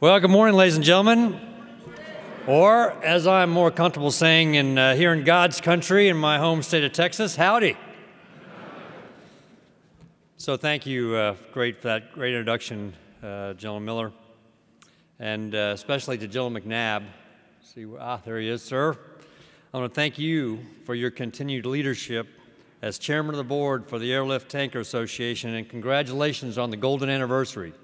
Well, good morning, ladies and gentlemen. Or, as I'm more comfortable saying in, uh, here in God's country in my home state of Texas, howdy. So, thank you, uh, great for that great introduction, uh, General Miller, and uh, especially to General McNabb. See, ah, there he is, sir. I want to thank you for your continued leadership as chairman of the board for the Airlift Tanker Association, and congratulations on the golden anniversary.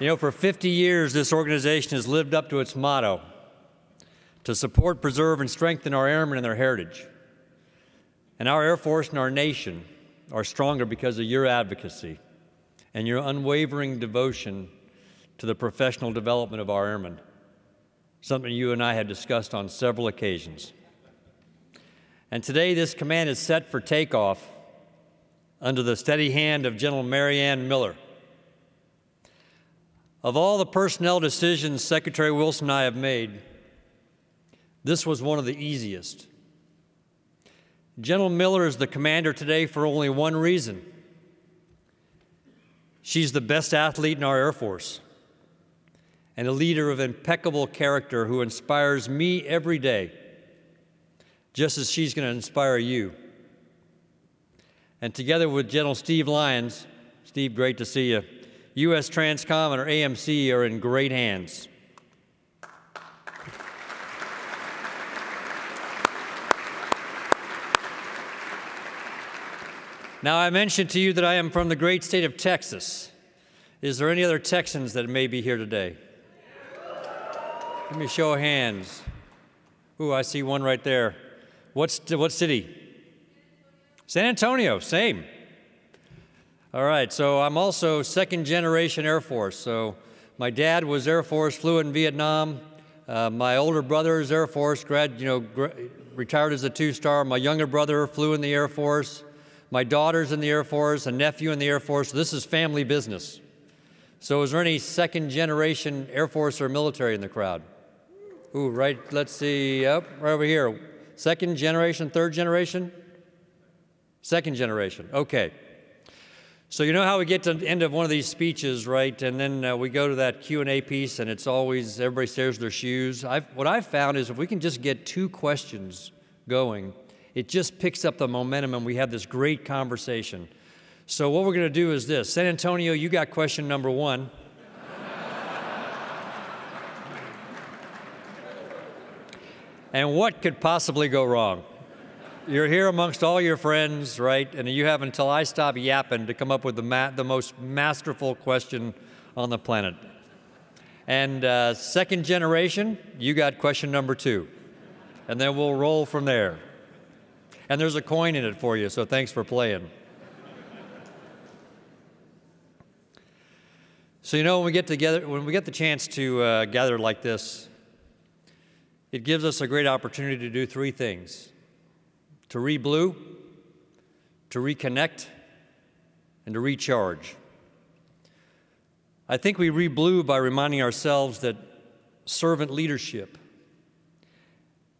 You know, for 50 years, this organization has lived up to its motto to support, preserve, and strengthen our airmen and their heritage. And our Air Force and our nation are stronger because of your advocacy and your unwavering devotion to the professional development of our airmen, something you and I have discussed on several occasions. And today, this command is set for takeoff under the steady hand of General Maryanne Miller. Of all the personnel decisions Secretary Wilson and I have made, this was one of the easiest. General Miller is the commander today for only one reason. She's the best athlete in our Air Force and a leader of impeccable character who inspires me every day, just as she's going to inspire you. And together with General Steve Lyons, Steve, great to see you. U.S. Transcom and our AMC are in great hands. Now, I mentioned to you that I am from the great state of Texas. Is there any other Texans that may be here today? Let me show hands. Ooh, I see one right there. What's, what city? San Antonio, same. All right, so I'm also second generation Air Force. So my dad was Air Force, flew in Vietnam. Uh, my older brother is Air Force, grad, you know, retired as a two-star. My younger brother flew in the Air Force. My daughter's in the Air Force, a nephew in the Air Force. This is family business. So is there any second generation Air Force or military in the crowd? Ooh, right, let's see, yep, right over here. Second generation, third generation? Second generation, okay. So you know how we get to the end of one of these speeches, right? And then uh, we go to that Q&A piece and it's always everybody stares their shoes. I've, what I've found is if we can just get two questions going, it just picks up the momentum and we have this great conversation. So what we're going to do is this. San Antonio, you got question number one. and what could possibly go wrong? You're here amongst all your friends, right? And you have until I stop yapping to come up with the, ma the most masterful question on the planet. And uh, second generation, you got question number two. And then we'll roll from there. And there's a coin in it for you, so thanks for playing. So, you know, when we get together, when we get the chance to uh, gather like this, it gives us a great opportunity to do three things to reblue, to reconnect, and to recharge. I think we reblue by reminding ourselves that servant leadership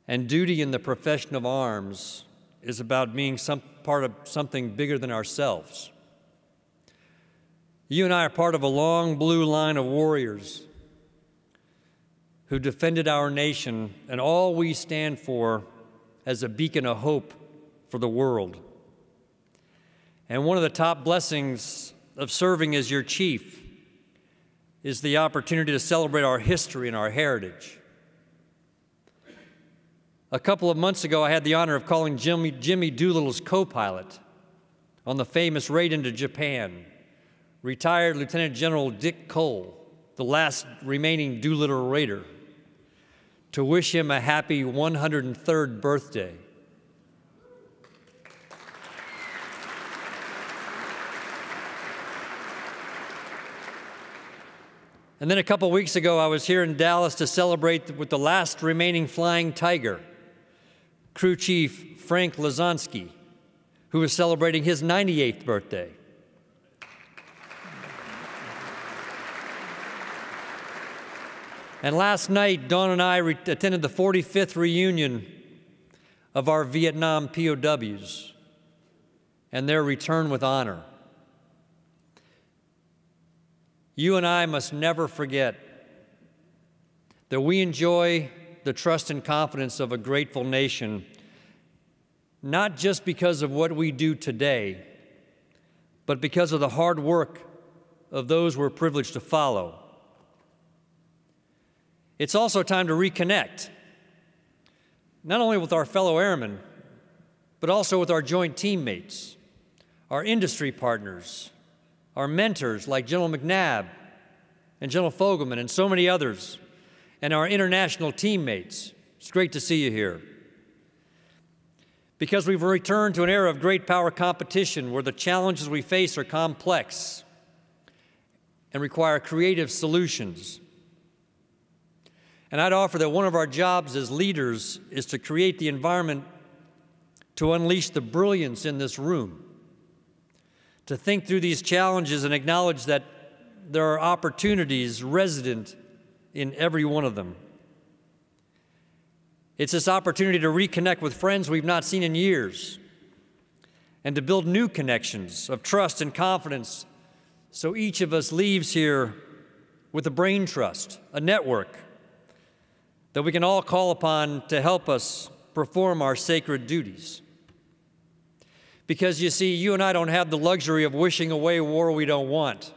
and duty in the profession of arms is about being some part of something bigger than ourselves. You and I are part of a long blue line of warriors who defended our nation and all we stand for as a beacon of hope for the world. And one of the top blessings of serving as your chief is the opportunity to celebrate our history and our heritage. A couple of months ago, I had the honor of calling Jimmy, Jimmy Doolittle's co pilot on the famous raid into Japan, retired Lieutenant General Dick Cole, the last remaining Doolittle raider, to wish him a happy 103rd birthday. And then a couple weeks ago, I was here in Dallas to celebrate with the last remaining flying tiger, crew chief Frank Losonsky, who was celebrating his 98th birthday. And last night, Dawn and I attended the 45th reunion of our Vietnam POWs. and their return with honor. You and I must never forget that we enjoy the trust and confidence of a grateful nation, not just because of what we do today, but because of the hard work of those we're privileged to follow. It's also time to reconnect, not only with our fellow airmen, but also with our joint teammates, our industry partners, our mentors like General McNabb and General Fogelman and so many others and our international teammates. It's great to see you here. Because we've returned to an era of great power competition where the challenges we face are complex and require creative solutions. And I'd offer that one of our jobs as leaders is to create the environment to unleash the brilliance in this room, to think through these challenges and acknowledge that there are opportunities resident in every one of them. It's this opportunity to reconnect with friends we've not seen in years and to build new connections of trust and confidence so each of us leaves here with a brain trust, a network that we can all call upon to help us perform our sacred duties. Because you see, you and I don't have the luxury of wishing away war we don't want.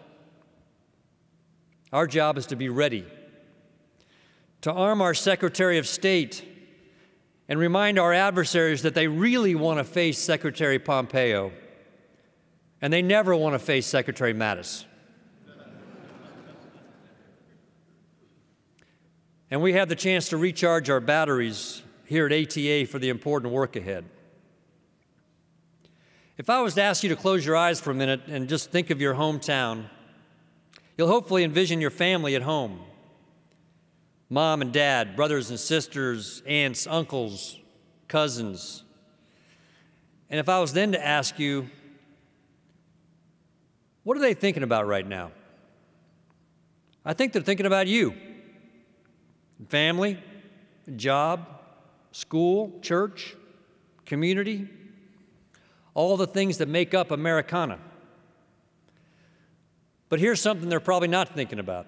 Our job is to be ready to arm our Secretary of State and remind our adversaries that they really want to face Secretary Pompeo and they never want to face Secretary Mattis. and we have the chance to recharge our batteries here at ATA for the important work ahead. If I was to ask you to close your eyes for a minute and just think of your hometown, you'll hopefully envision your family at home mom and dad, brothers and sisters, aunts, uncles, cousins. And if I was then to ask you, what are they thinking about right now? I think they're thinking about you family, job, school, church, community, all the things that make up Americana. But here's something they're probably not thinking about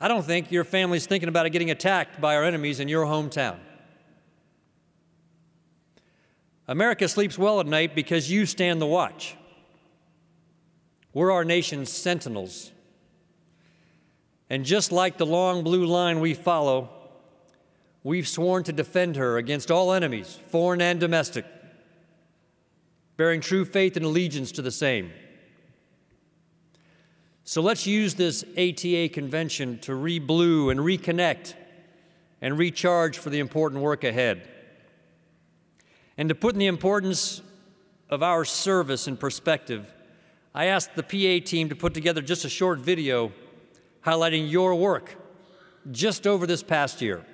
I don't think your family's thinking about getting attacked by our enemies in your hometown. America sleeps well at night because you stand the watch. We're our nation's sentinels. And just like the long blue line we follow, we've sworn to defend her against all enemies, foreign and domestic, bearing true faith and allegiance to the same. So let's use this ATA convention to re blue and reconnect and recharge for the important work ahead. And to put the importance of our service in perspective, I asked the PA team to put together just a short video highlighting your work just over this past year.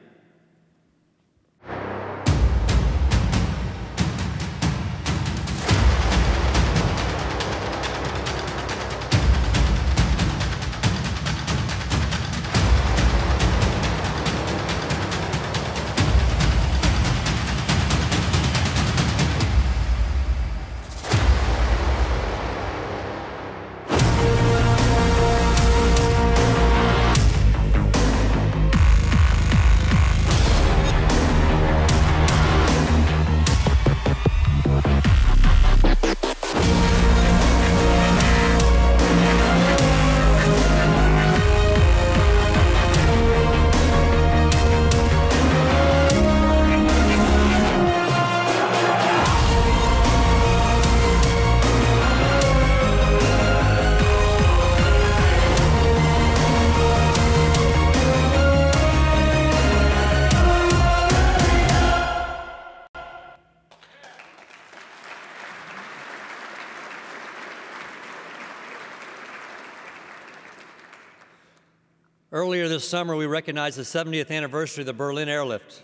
Earlier this summer, we recognized the 70th anniversary of the Berlin airlift,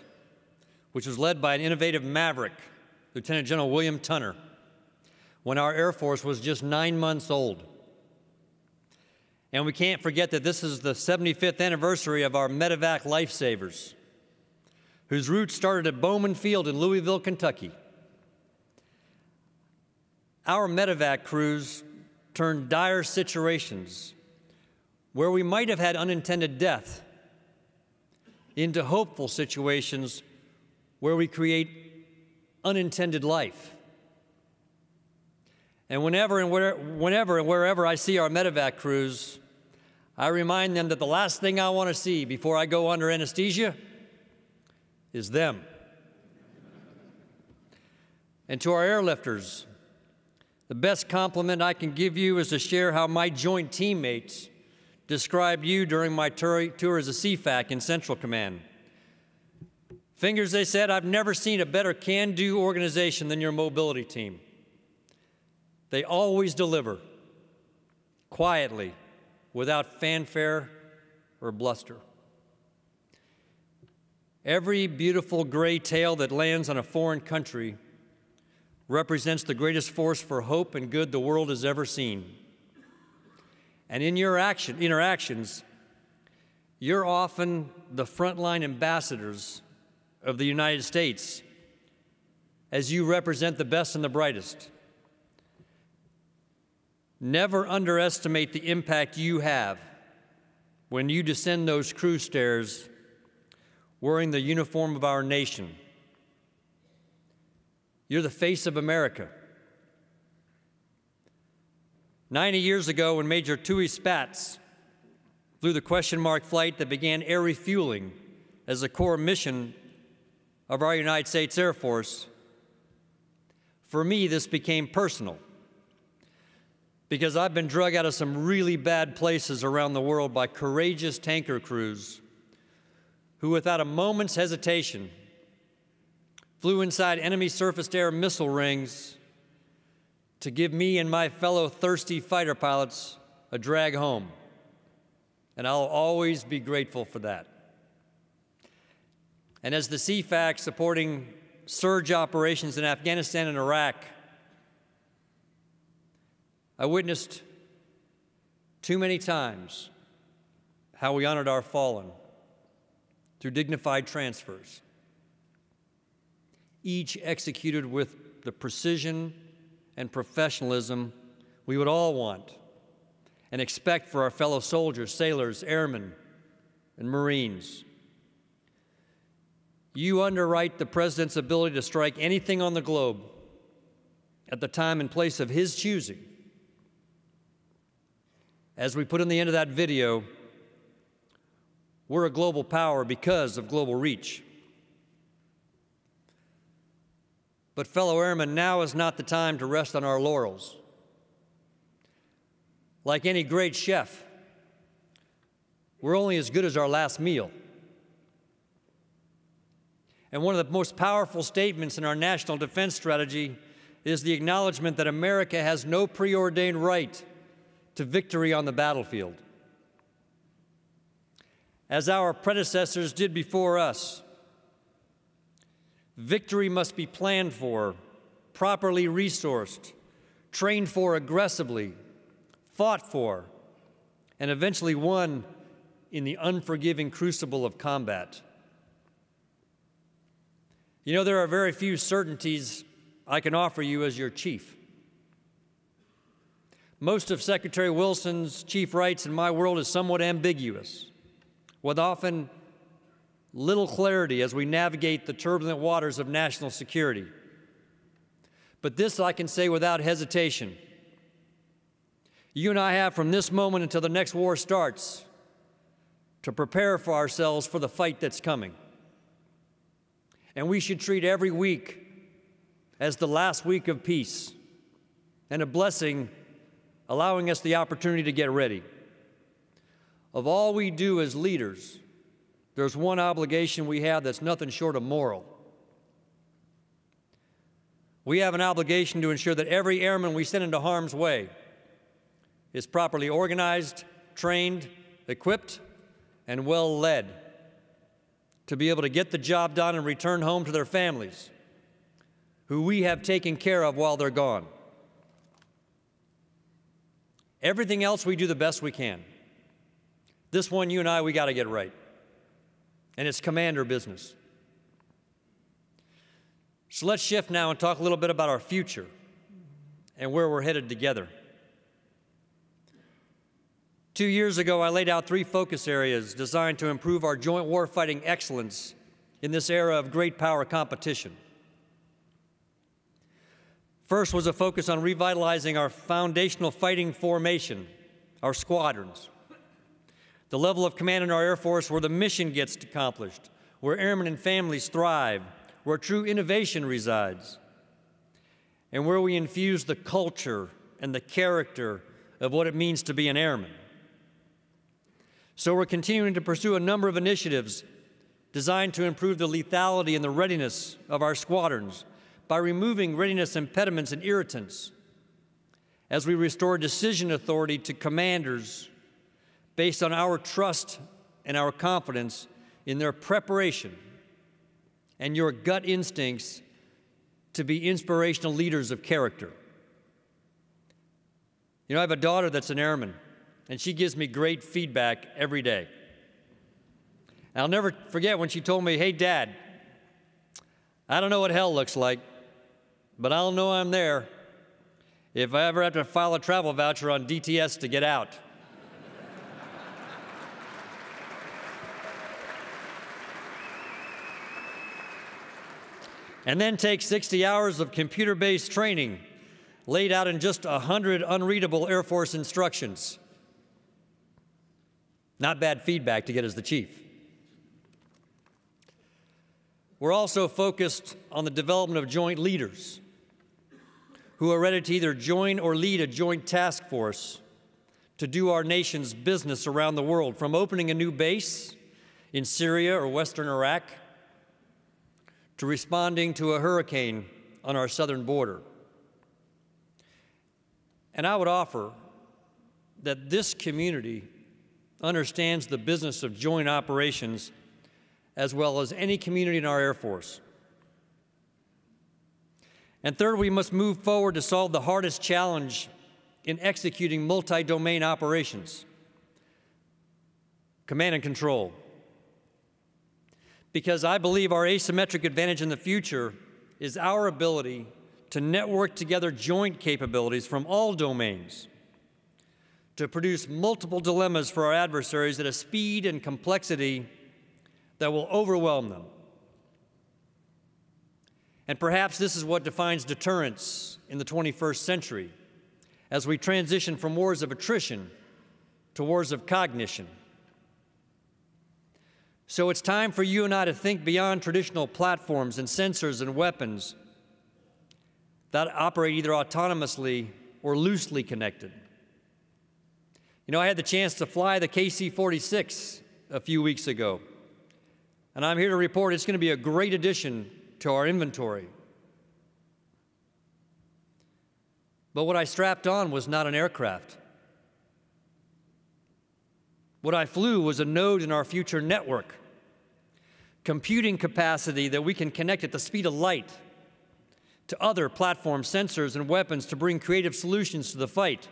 which was led by an innovative maverick, Lieutenant General William Tunner, when our Air Force was just nine months old. And we can't forget that this is the 75th anniversary of our medevac lifesavers, whose roots started at Bowman Field in Louisville, Kentucky. Our medevac crews turned dire situations where we might have had unintended death into hopeful situations where we create unintended life. And whenever and, where, whenever and wherever I see our medevac crews, I remind them that the last thing I want to see before I go under anesthesia is them. and to our airlifters, the best compliment I can give you is to share how my joint teammates described you during my tour, as a CFAC in Central Command. Fingers, they said, I've never seen a better can do organization than your mobility team. They always deliver, quietly, without fanfare or bluster. Every beautiful gray tail that lands on a foreign country represents the greatest force for hope and good the world has ever seen. And in your action, interactions, you're often the frontline ambassadors of the United States as you represent the best and the brightest. Never underestimate the impact you have when you descend those crew stairs wearing the uniform of our nation. You're the face of America. 90 years ago, when Major Tooey Spaatz flew the question mark flight that began air refueling as a core mission of our United States Air Force, for me, this became personal. Because I've been drug out of some really bad places around the world by courageous tanker crews who, without a moment's hesitation, flew inside enemy surface air missile rings to give me and my fellow thirsty fighter pilots a drag home. And I'll always be grateful for that. And as the CFAC supporting surge operations in Afghanistan and Iraq, I witnessed too many times how we honored our fallen through dignified transfers, each executed with the precision and professionalism we would all want and expect for our fellow soldiers, sailors, airmen, and Marines. You underwrite the President's ability to strike anything on the globe at the time and place of his choosing as we put in the end of that video, we're a global power because of global reach. But, fellow airmen, now is not the time to rest on our laurels. Like any great chef, we're only as good as our last meal. And one of the most powerful statements in our national defense strategy is the acknowledgement that America has no preordained right to victory on the battlefield. As our predecessors did before us, victory must be planned for, properly resourced, trained for aggressively, fought for, and eventually won in the unforgiving crucible of combat. You know, there are very few certainties I can offer you as your chief. Most of Secretary Wilson's chief rights in my world is somewhat ambiguous, with often little clarity as we navigate the turbulent waters of national security. But this I can say without hesitation. You and I have from this moment until the next war starts to prepare for ourselves for the fight that's coming. And we should treat every week as the last week of peace and a blessing allowing us the opportunity to get ready. Of all we do as leaders, there's one obligation we have that's nothing short of moral. We have an obligation to ensure that every airman we send into harm's way is properly organized, trained, equipped, and well led to be able to get the job done and return home to their families, who we have taken care of while they're gone. Everything else we do the best we can. This one, you and I, we got to get right. And it's commander business. So let's shift now and talk a little bit about our future and where we're headed together. Two years ago, I laid out three focus areas designed to improve our joint warfighting excellence in this era of great power competition. First was a focus on revitalizing our foundational fighting formation, our squadrons. The level of command in our Air Force where the mission gets accomplished, where airmen and families thrive, where true innovation resides, and where we infuse the culture and the character of what it means to be an airman. So we're continuing to pursue a number of initiatives designed to improve the lethality and the readiness of our squadrons by removing readiness impediments and irritants as we restore decision authority to commanders based on our trust and our confidence in their preparation and your gut instincts to be inspirational leaders of character. You know, I have a daughter that's an airman and she gives me great feedback every day. And I'll never forget when she told me, Hey, Dad, I don't know what hell looks like, but I'll know I'm there if I ever have to file a travel voucher on DTS to get out. And then take 60 hours of computer based training laid out in just 100 unreadable Air Force instructions. Not bad feedback to get as the chief. We're also focused on the development of joint leaders who are ready to either join or lead a joint task force to do our nation's business around the world, from opening a new base in Syria or Western Iraq to responding to a hurricane on our southern border. And I would offer that this community understands the business of joint operations as well as any community in our Air Force. And third, we must move forward to solve the hardest challenge in executing multi domain operations command and control. Because I believe our asymmetric advantage in the future is our ability to network together joint capabilities from all domains to produce multiple dilemmas for our adversaries at a speed and complexity that will overwhelm them. And perhaps this is what defines deterrence in the 21st century as we transition from wars of attrition to wars of cognition. So it's time for you and I to think beyond traditional platforms and sensors and weapons that operate either autonomously or loosely connected. You know, I had the chance to fly the KC 46 a few weeks ago, and I'm here to report it's going to be a great addition to our inventory. But what I strapped on was not an aircraft. What I flew was a node in our future network, computing capacity that we can connect at the speed of light to other platform sensors and weapons to bring creative solutions to the fight.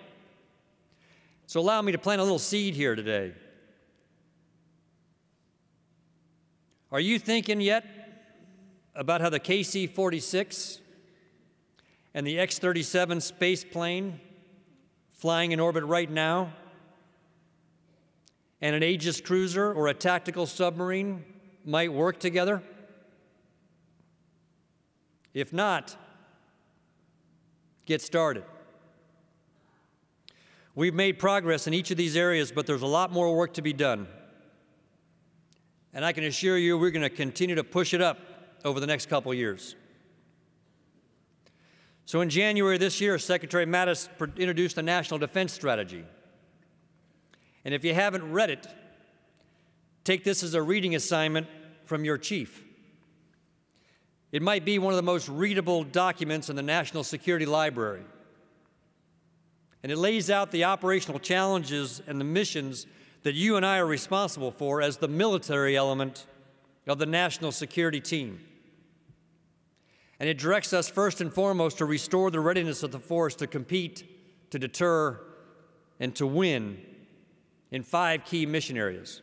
So allow me to plant a little seed here today. Are you thinking yet about how the KC 46 and the X 37 space plane flying in orbit right now and an Aegis cruiser or a tactical submarine might work together? If not, get started. We've made progress in each of these areas, but there's a lot more work to be done. And I can assure you we're going to continue to push it up over the next couple years. So in January this year, Secretary Mattis introduced the National Defense Strategy. And if you haven't read it, take this as a reading assignment from your chief. It might be one of the most readable documents in the National Security Library and it lays out the operational challenges and the missions that you and I are responsible for as the military element of the national security team. And it directs us first and foremost to restore the readiness of the force to compete, to deter, and to win in five key mission areas.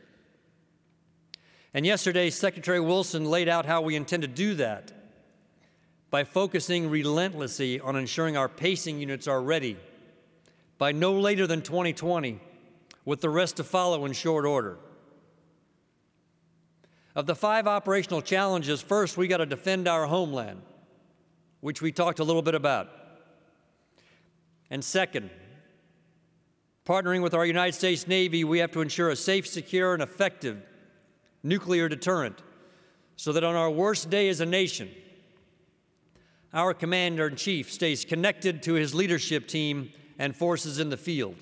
And yesterday, Secretary Wilson laid out how we intend to do that by focusing relentlessly on ensuring our pacing units are ready by no later than 2020, with the rest to follow in short order. Of the five operational challenges, first, we got to defend our homeland, which we talked a little bit about. And second, partnering with our United States Navy, we have to ensure a safe, secure, and effective nuclear deterrent so that on our worst day as a nation, our commander in chief stays connected to his leadership team and forces in the field.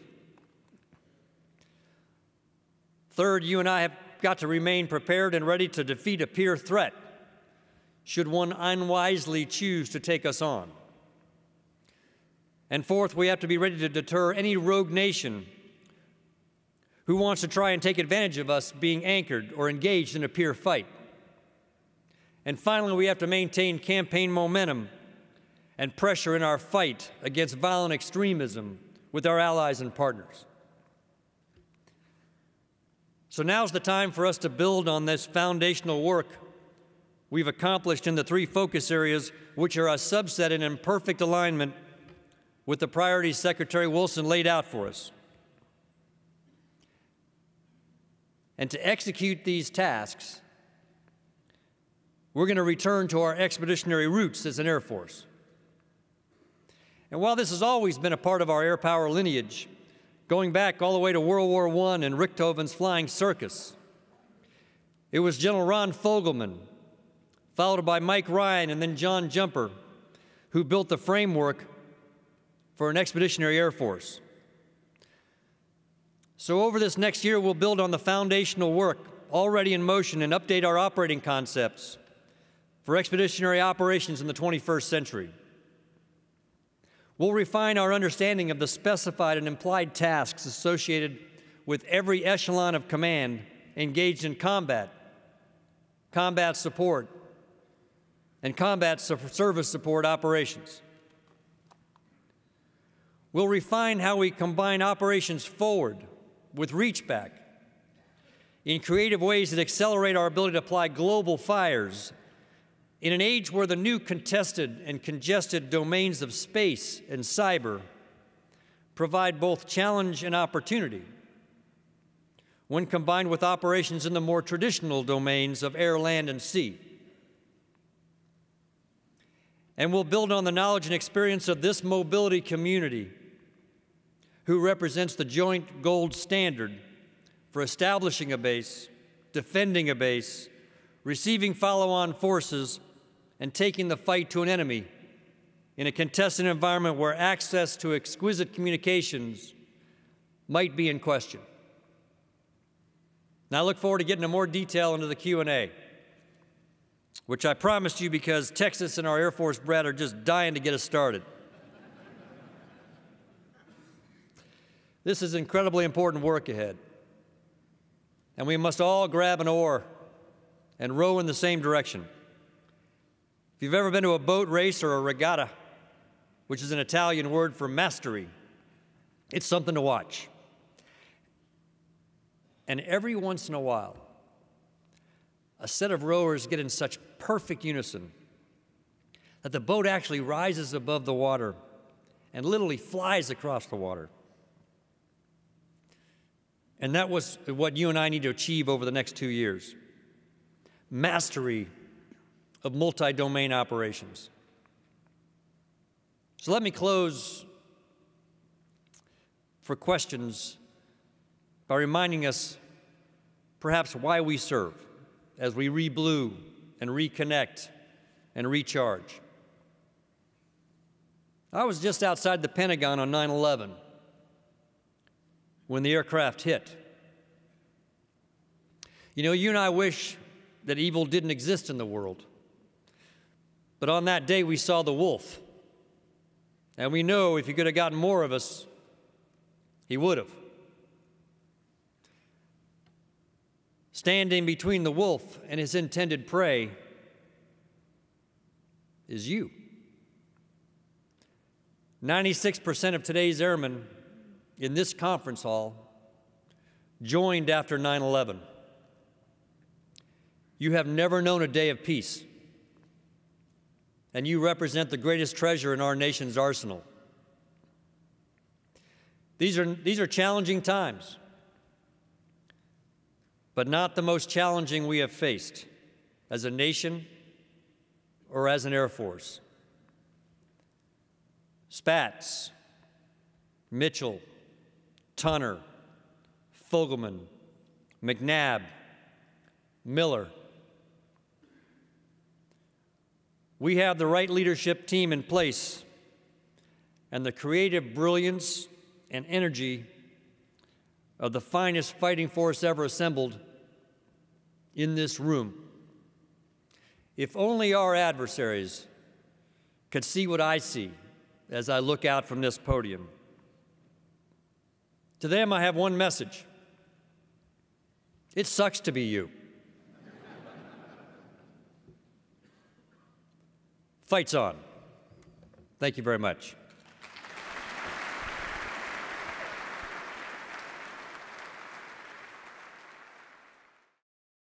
Third, you and I have got to remain prepared and ready to defeat a peer threat should one unwisely choose to take us on. And fourth, we have to be ready to deter any rogue nation who wants to try and take advantage of us being anchored or engaged in a peer fight. And finally, we have to maintain campaign momentum and pressure in our fight against violent extremism with our allies and partners. So now's the time for us to build on this foundational work we've accomplished in the three focus areas, which are a subset and in perfect alignment with the priorities Secretary Wilson laid out for us. And to execute these tasks, we're going to return to our expeditionary roots as an Air Force. And while this has always been a part of our air power lineage, going back all the way to World War I and Richthofen's Flying Circus, it was General Ron Fogelman, followed by Mike Ryan and then John Jumper, who built the framework for an expeditionary air force. So, over this next year, we'll build on the foundational work already in motion and update our operating concepts for expeditionary operations in the 21st century. We'll refine our understanding of the specified and implied tasks associated with every echelon of command engaged in combat, combat support, and combat service support operations. We'll refine how we combine operations forward with reach back in creative ways that accelerate our ability to apply global fires in an age where the new contested and congested domains of space and cyber provide both challenge and opportunity, when combined with operations in the more traditional domains of air, land, and sea. And we'll build on the knowledge and experience of this mobility community, who represents the joint gold standard for establishing a base, defending a base, receiving follow on forces, and taking the fight to an enemy in a contested environment where access to exquisite communications might be in question. Now I look forward to getting more detail into the Q&A, which I promised you because Texas and our Air Force brat are just dying to get us started. This is incredibly important work ahead. And we must all grab an oar and row in the same direction If you've ever been to a boat race or a regatta, which is an Italian word for mastery, it's something to watch. And every once in a while, a set of rowers get in such perfect unison that the boat actually rises above the water and literally flies across the water. And that was what you and I need to achieve over the next two years mastery of multi domain operations. So let me close for questions by reminding us perhaps why we serve as we reblue and reconnect and recharge. I was just outside the Pentagon on 9 11 when the aircraft hit. You know, you and I wish that evil didn't exist in the world. But on that day, we saw the wolf. And we know if he could have gotten more of us, he would have. Standing between the wolf and his intended prey is you. 96% of today's airmen in this conference hall joined after 9 11. You have never known a day of peace. and you represent the greatest treasure in our nation's arsenal. These are, these are challenging times, but not the most challenging we have faced as a nation or as an Air Force. Spaatz, Mitchell, Tunner, Fogelman, McNabb, Miller. We have the right leadership team in place and the creative brilliance and energy of the finest fighting force ever assembled in this room. If only our adversaries could see what I see as I look out from this podium. To them, I have one message it sucks to be you. Fight's on. Thank you very much.